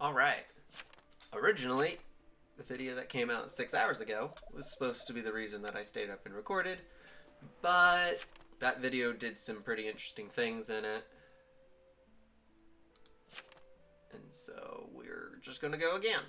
Alright. Originally, the video that came out six hours ago was supposed to be the reason that I stayed up and recorded, but that video did some pretty interesting things in it. And so we're just gonna go again.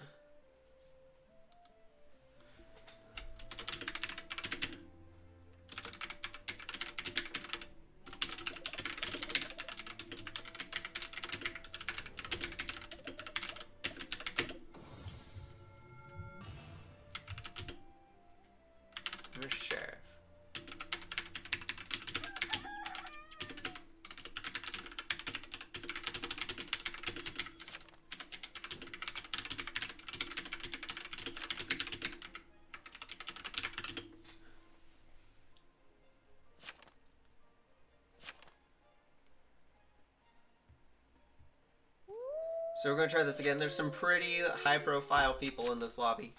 So we're gonna try this again. There's some pretty high profile people in this lobby.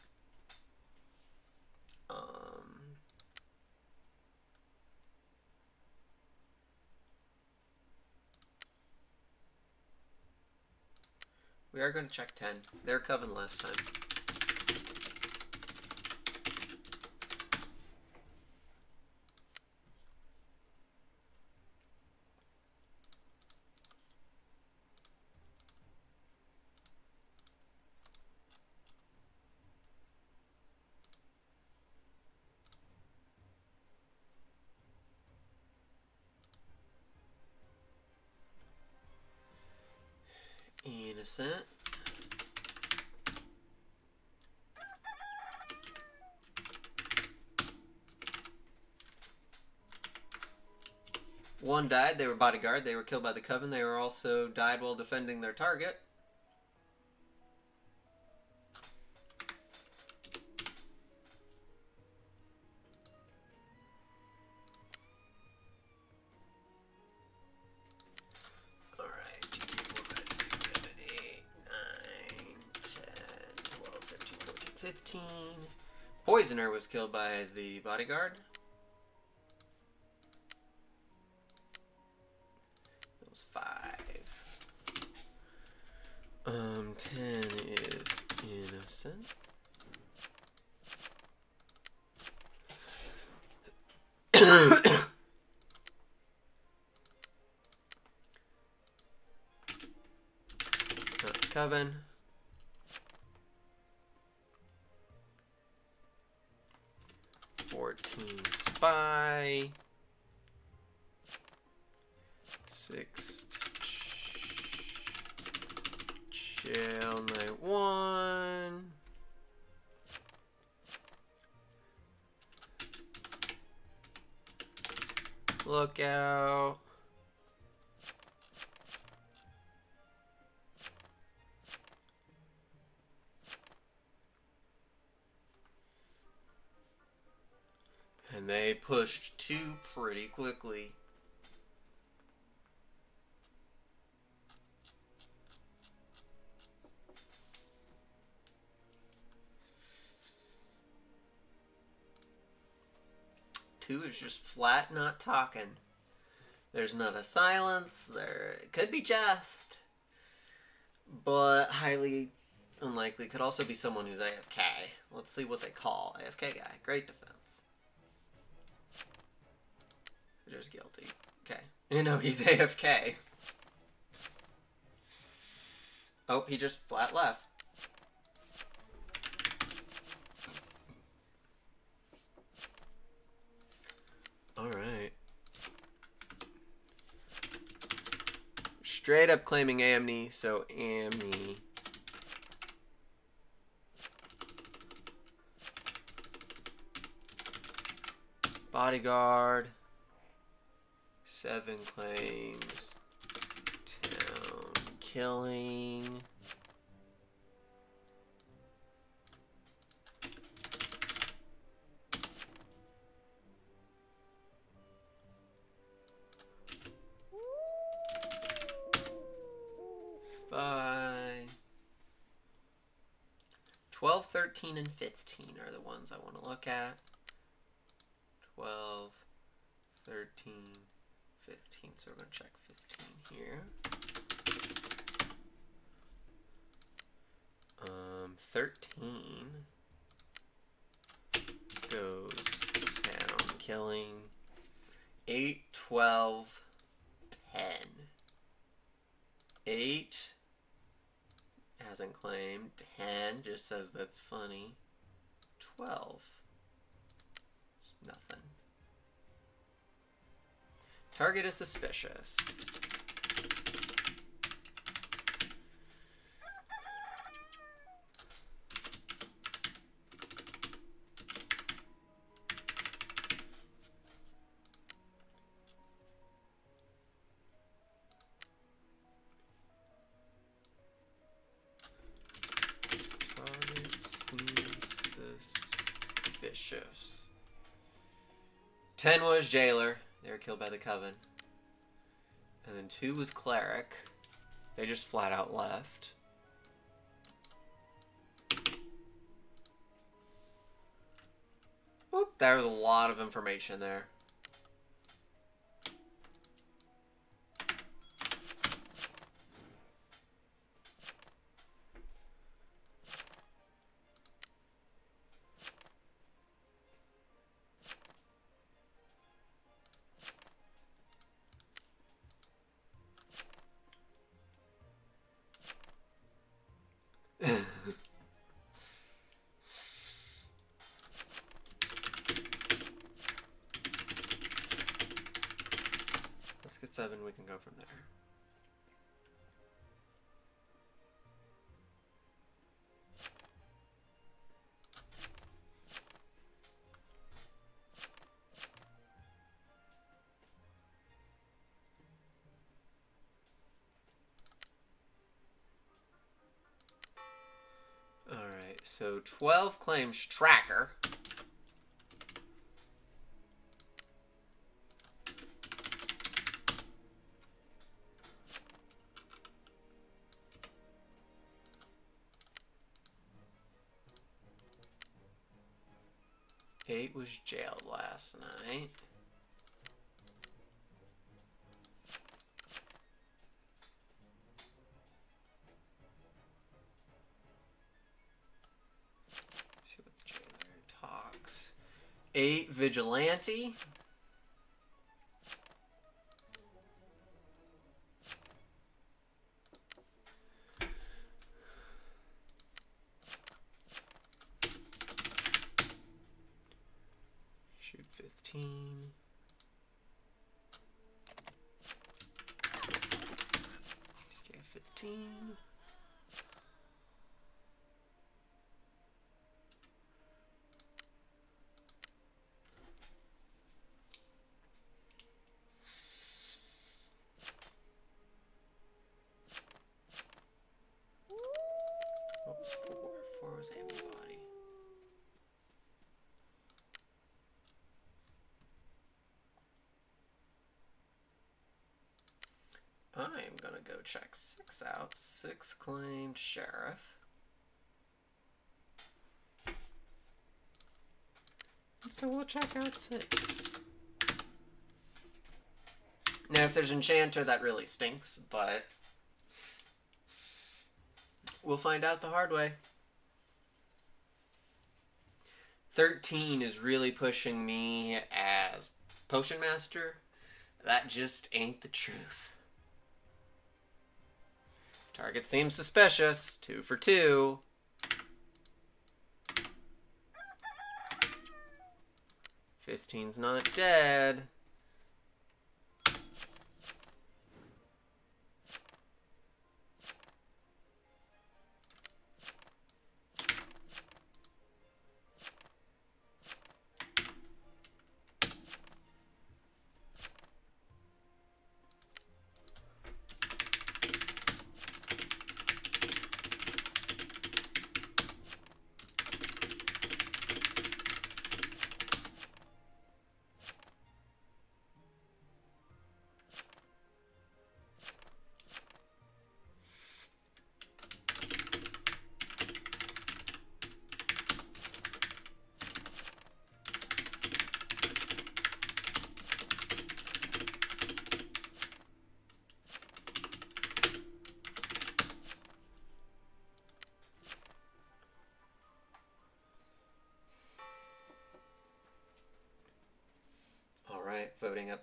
We are gonna check 10. They're Coven last time. One died. They were bodyguard. They were killed by the Coven. They were also died while defending their target. 14, 15. Poisoner was killed by the bodyguard. That was 5. Um, 10 is innocent. Not Coven. Fourteen spy. Six jail night one. Lookout. And they pushed two pretty quickly. Two is just flat not talking. There's not a silence. There could be jest, but highly unlikely. Could also be someone who's AFK. Let's see what they call AFK guy. Great defense. Just guilty. Okay. You know he's AFK. Oh, he just flat left. Alright. Straight up claiming Amni, so Amni. Bodyguard. Seven claims. Town killing. Spy. 12, 13, and 15 are the ones I want to look at. 12, 13, 15. So we're going to check 15 here. Um, 13 goes down, killing 8, 12, 10. 8 hasn't claimed. 10 just says that's funny. 12. Nothing. Target is suspicious. Suspicious. 10 was Jailer. They were killed by the Coven. And then 2 was Cleric. They just flat out left. Whoop, there was a lot of information there. Seven, we can go from there. Alright, so 12 claims tracker. Eight was jailed last night. See what the jailer talks. Eight vigilante. Shoot 15. Okay, 15. What was four? Four was antibody. I'm gonna go check six out. Six claimed sheriff. So we'll check out six. Now, if there's enchanter, that really stinks, but we'll find out the hard way. 13 is really pushing me as potion master. That just ain't the truth. Target seems suspicious. Two for two. Fifteen's not dead.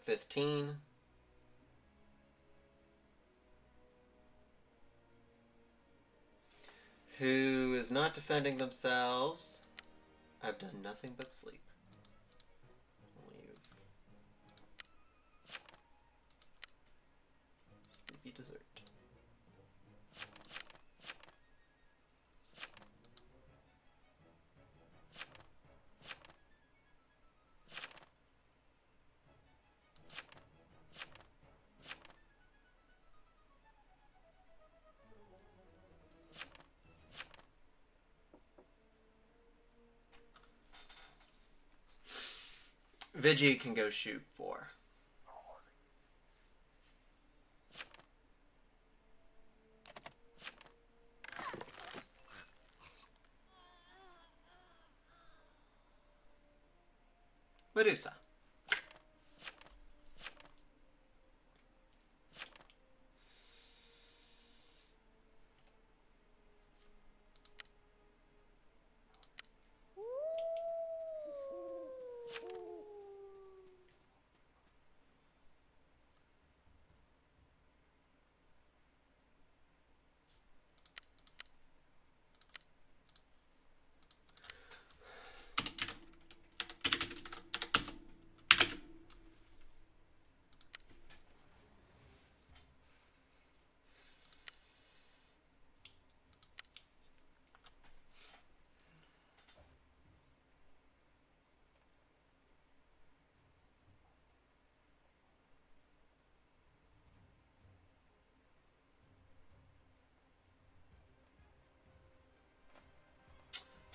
15. Who is not defending themselves? I've done nothing but sleep. Vigi can go shoot four. Medusa.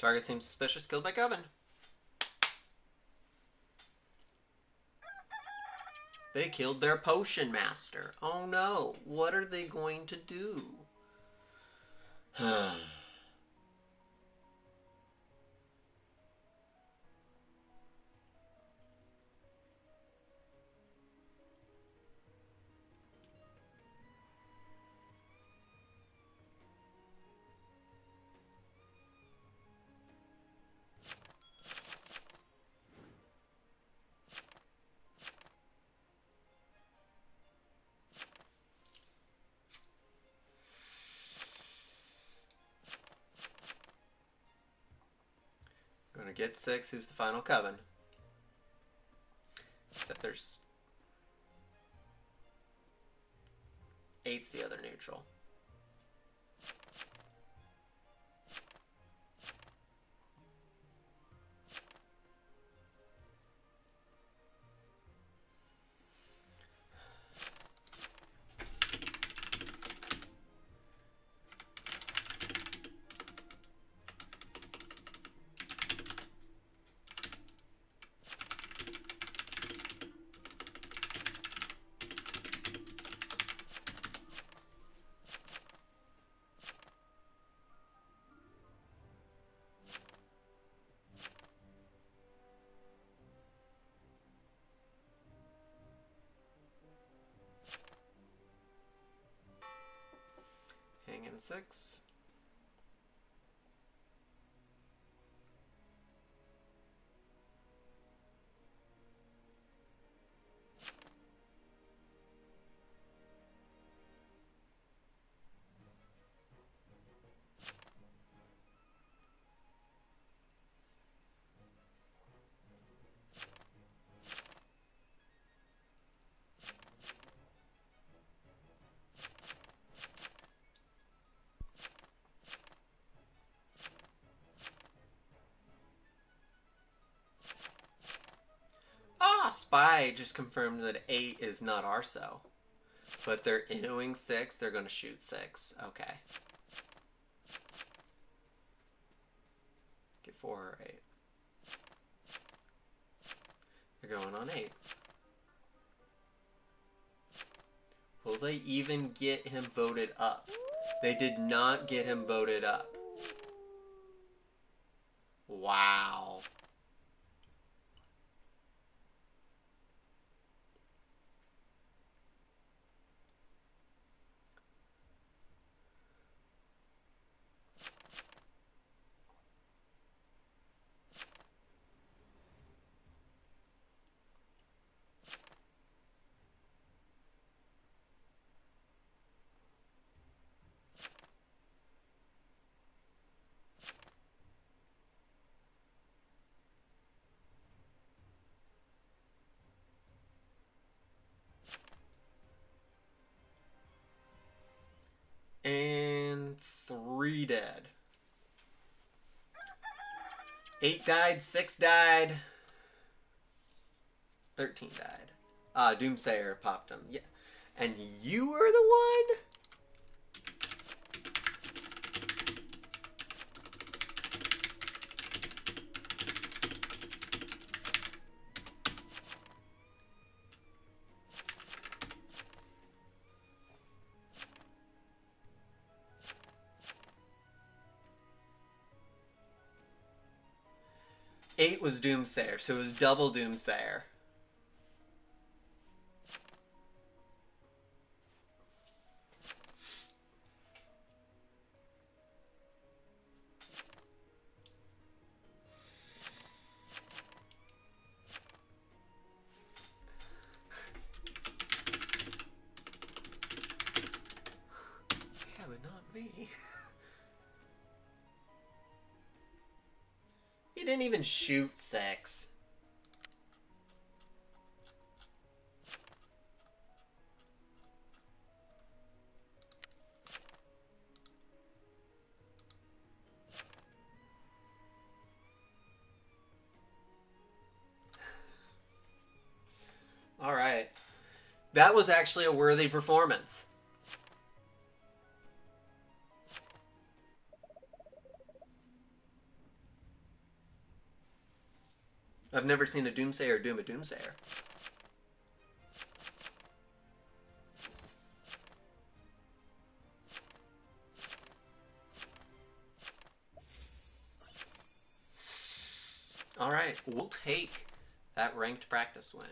Target seems suspicious. Killed by Coven. They killed their potion master. Oh no. What are they going to do? Gonna get six. Who's the final coven? Except there's eight's the other neutral. and 6. Spy just confirmed that eight is not Arso. But they're innowing six, they're gonna shoot six. Okay. Get four or eight. They're going on eight. Will they even get him voted up? They did not get him voted up. Wow. And three dead. Eight died, six died. 13 died. Uh, Doomsayer popped him. Yeah. And you were the one? Was Doomsayer, so it was double Doomsayer. He didn't even shoot sex. All right. That was actually a worthy performance. I've never seen a Doomsayer doom a Doomsayer. All right, we'll take that ranked practice win.